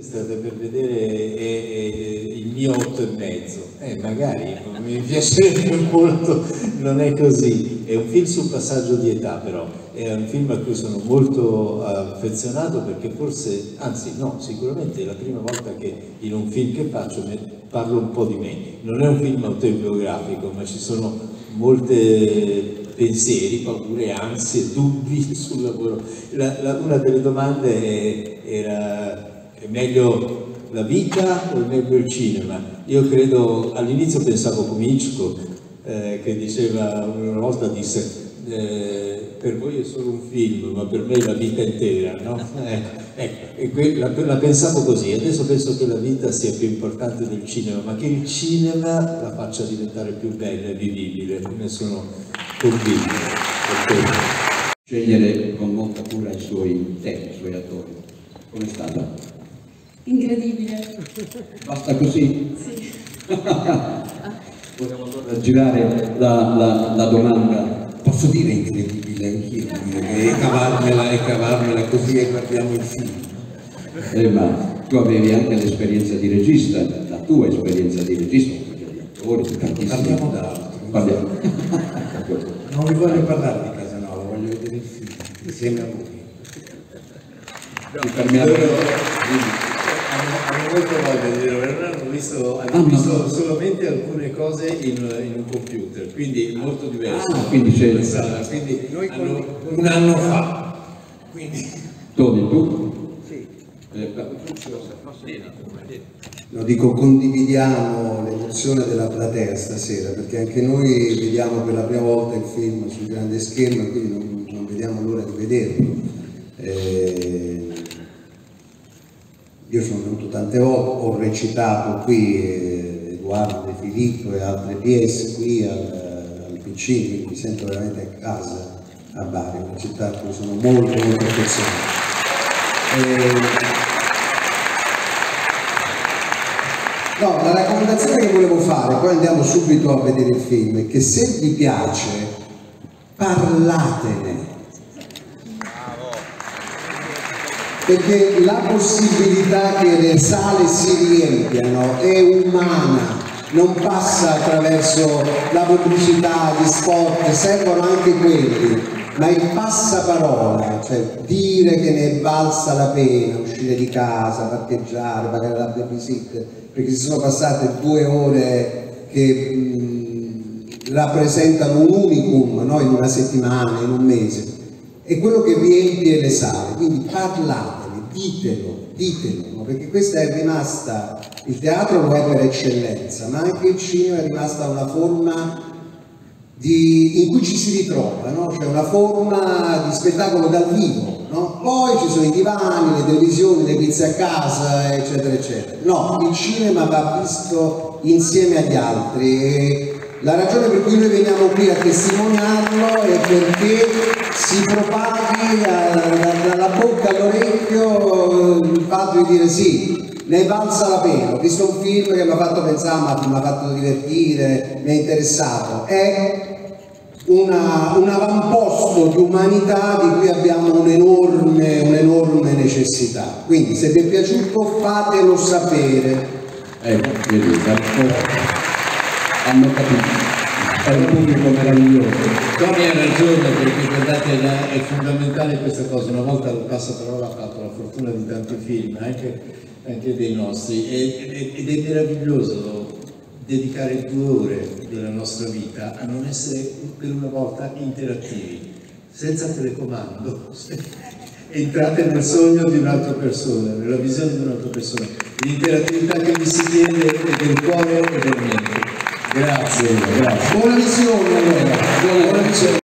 State per vedere è, è il mio otto e mezzo, eh, magari mi piacerebbe molto, non è così, è un film sul passaggio di età però, è un film a cui sono molto affezionato perché forse, anzi no, sicuramente è la prima volta che in un film che faccio parlo un po' di me, non è un film autobiografico ma ci sono molti pensieri, paure, ansie, dubbi sul lavoro. La, la, una delle domande era è meglio la vita o è meglio il cinema? Io credo, all'inizio pensavo come Hitchcock, eh, che diceva, una volta disse, eh, per voi è solo un film, ma per me è la vita intera, no? Eh, ecco, la, la, pensavo così, adesso penso che la vita sia più importante del cinema, ma che il cinema la faccia diventare più bella e vivibile, ne sono convinto. Scegliere con molta cura i suoi temi, i suoi attori, come è stata? Incredibile. Basta così? Sì. Vogliamo allora girare la, la, la, domanda. Posso dire incredibile anch'io, e cavarmela, e cavarmela così e guardiamo il film. Eh, ma tu avevi anche l'esperienza di regista, la tua esperienza di regista, di attori, di tantissimi. Parliamo d'altro. Parliamo. non vi voglio parlare di Casanova, voglio vedere il film, insieme a voi. No, molto voglia di non hanno visto, hanno ah, visto no. solamente alcune cose in, in, un computer, quindi molto diverso. Ah, quindi c'è quindi noi hanno, un anno fa. Quindi... Tony, tu? Sì. Eh, Lo dico, condividiamo l'emozione della platea stasera, perché anche noi vediamo per la prima volta il film sul grande schermo e quindi non, non vediamo l'ora di vederlo. Eh, io sono venuto tante volte, ho recitato qui eh, Edoardo De Filippo e altre pièce qui al, al PC, mi sento veramente a casa a Bari, una città a cui sono molto molto affezionato. Eh, no, la raccomandazione che volevo fare, poi andiamo subito a vedere il film, è che se vi piace parlatene perché la possibilità che le sale si riempiano è umana, non passa attraverso la pubblicità, gli spot, servono anche quelli, ma il passaparola, cioè dire che ne è valsa la pena uscire di casa, parcheggiare, pagare la babysitter, perché si sono passate due ore che mh, rappresentano un unicum no? in una settimana, in un mese, è quello che riempie le sale, quindi parlate ditelo, ditelo, no? perché questa è rimasta, il teatro lo è per eccellenza, ma anche il cinema è rimasta una forma di, in cui ci si ritrova, no? cioè una forma di spettacolo dal vivo, no? poi ci sono i divani, le televisioni, le pizze a casa, eccetera, eccetera. No, il cinema va visto insieme agli altri e la ragione per cui noi veniamo qui a testimoniarlo è perché si propaghi dalla bocca all'orecchio il fatto di dire sì, ne valsa la pena, ho visto un film che mi ha fatto pensare, mi ha fatto divertire, mi ha interessato, è una, un avamposto di umanità di cui abbiamo un'enorme, un'enorme necessità. Quindi se vi è piaciuto fatelo sapere. Ecco, vedi, hanno capito è un pubblico meraviglioso Tony ha ragione perché guardate è fondamentale questa cosa una volta il passaparola ha fatto la fortuna di tanti film anche, anche dei nostri ed è meraviglioso dedicare due ore della nostra vita a non essere per una volta interattivi senza telecomando entrate nel sogno di un'altra persona, nella visione di un'altra persona. L'interattività che vi si chiede è del cuore e del mente. Grazie, grazie. Buona visione allora. Buona visione.